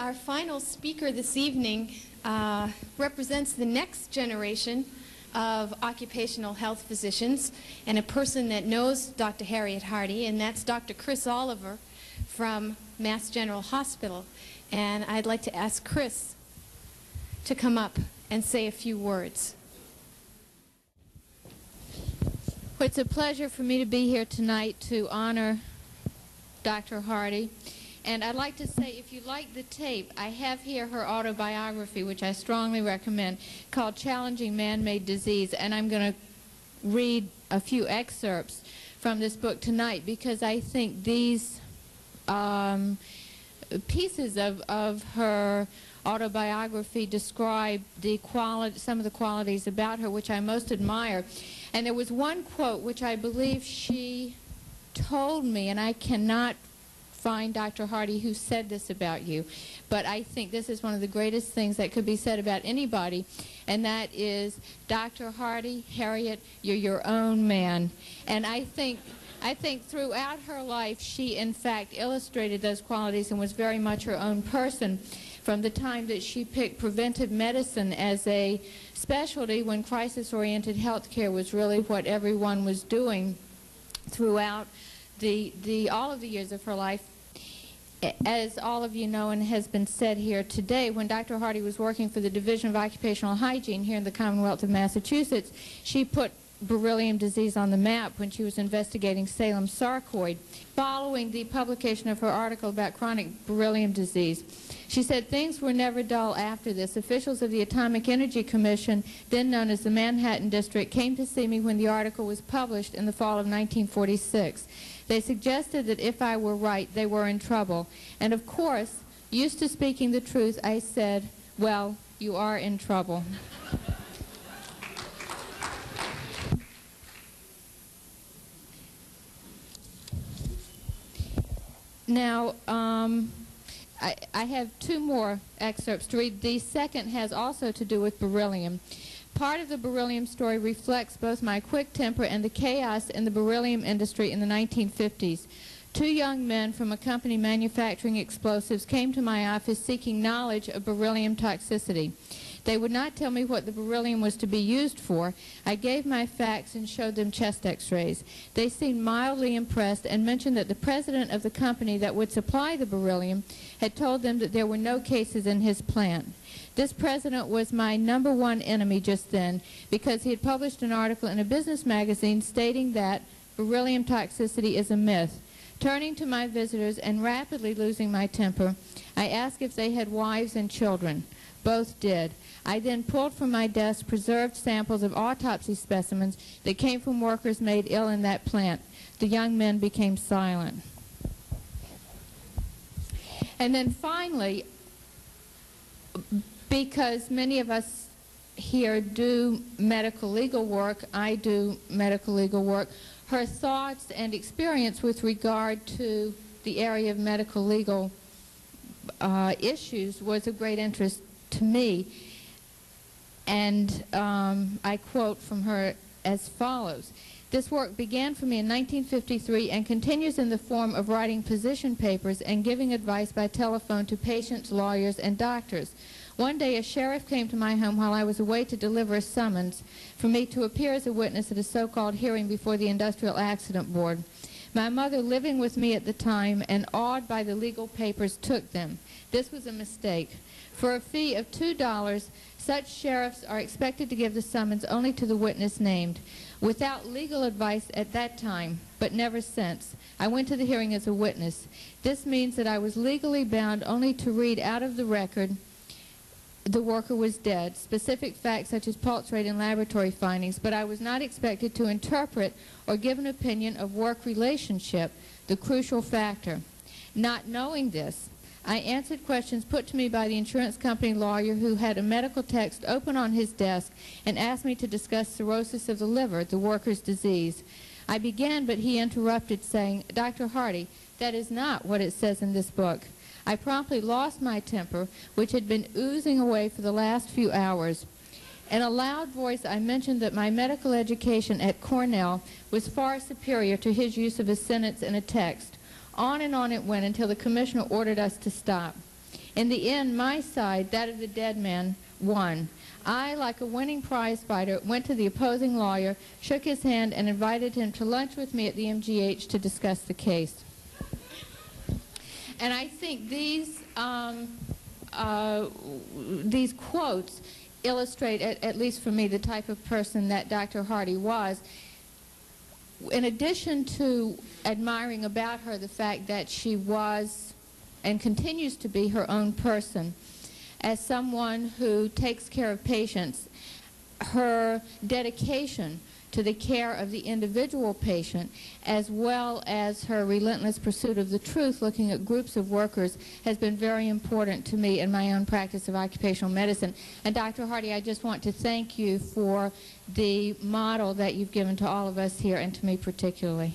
Our final speaker this evening uh, represents the next generation of occupational health physicians and a person that knows Dr. Harriet Hardy, and that's Dr. Chris Oliver from Mass General Hospital. And I'd like to ask Chris to come up and say a few words. Well, it's a pleasure for me to be here tonight to honor Dr. Hardy. And I'd like to say, if you like the tape, I have here her autobiography, which I strongly recommend, called Challenging Man-Made Disease. And I'm going to read a few excerpts from this book tonight because I think these um, pieces of, of her autobiography describe the some of the qualities about her which I most admire. And there was one quote which I believe she told me, and I cannot find Dr. Hardy who said this about you. But I think this is one of the greatest things that could be said about anybody, and that is, Dr. Hardy, Harriet, you're your own man. And I think I think throughout her life, she in fact illustrated those qualities and was very much her own person from the time that she picked preventive medicine as a specialty when crisis-oriented health care was really what everyone was doing throughout the, the, all of the years of her life as all of you know and has been said here today, when Dr. Hardy was working for the Division of Occupational Hygiene here in the Commonwealth of Massachusetts, she put beryllium disease on the map when she was investigating Salem sarcoid. Following the publication of her article about chronic beryllium disease, she said things were never dull after this. Officials of the Atomic Energy Commission, then known as the Manhattan District, came to see me when the article was published in the fall of 1946. They suggested that if I were right, they were in trouble. And of course, used to speaking the truth, I said, well, you are in trouble. now, um, I, I have two more excerpts to read. The second has also to do with beryllium. Part of the beryllium story reflects both my quick temper and the chaos in the beryllium industry in the 1950s. Two young men from a company manufacturing explosives came to my office seeking knowledge of beryllium toxicity. They would not tell me what the beryllium was to be used for. I gave my facts and showed them chest x-rays. They seemed mildly impressed and mentioned that the president of the company that would supply the beryllium had told them that there were no cases in his plant. This president was my number one enemy just then because he had published an article in a business magazine stating that beryllium toxicity is a myth. Turning to my visitors and rapidly losing my temper, I asked if they had wives and children. Both did. I then pulled from my desk preserved samples of autopsy specimens that came from workers made ill in that plant. The young men became silent. And then finally, because many of us here do medical legal work, I do medical legal work, her thoughts and experience with regard to the area of medical legal uh, issues was of great interest to me. And um, I quote from her as follows. This work began for me in 1953 and continues in the form of writing position papers and giving advice by telephone to patients, lawyers, and doctors. One day a sheriff came to my home while I was away to deliver a summons for me to appear as a witness at a so-called hearing before the Industrial Accident Board. My mother, living with me at the time and awed by the legal papers, took them. This was a mistake. For a fee of $2, such sheriffs are expected to give the summons only to the witness named. Without legal advice at that time, but never since, I went to the hearing as a witness. This means that I was legally bound only to read out of the record the worker was dead, specific facts such as pulse rate and laboratory findings, but I was not expected to interpret or give an opinion of work relationship, the crucial factor. Not knowing this, I answered questions put to me by the insurance company lawyer who had a medical text open on his desk and asked me to discuss cirrhosis of the liver, the worker's disease. I began, but he interrupted, saying, Dr. Hardy, that is not what it says in this book. I promptly lost my temper, which had been oozing away for the last few hours. In a loud voice, I mentioned that my medical education at Cornell was far superior to his use of a sentence in a text. On and on it went until the commissioner ordered us to stop. In the end, my side, that of the dead man, won. I, like a winning prize fighter, went to the opposing lawyer, shook his hand, and invited him to lunch with me at the MGH to discuss the case. And I think these, um, uh, these quotes illustrate, at, at least for me, the type of person that Dr. Hardy was. In addition to admiring about her the fact that she was and continues to be her own person, as someone who takes care of patients, her dedication to the care of the individual patient, as well as her relentless pursuit of the truth, looking at groups of workers, has been very important to me in my own practice of occupational medicine. And Dr. Hardy, I just want to thank you for the model that you've given to all of us here and to me particularly.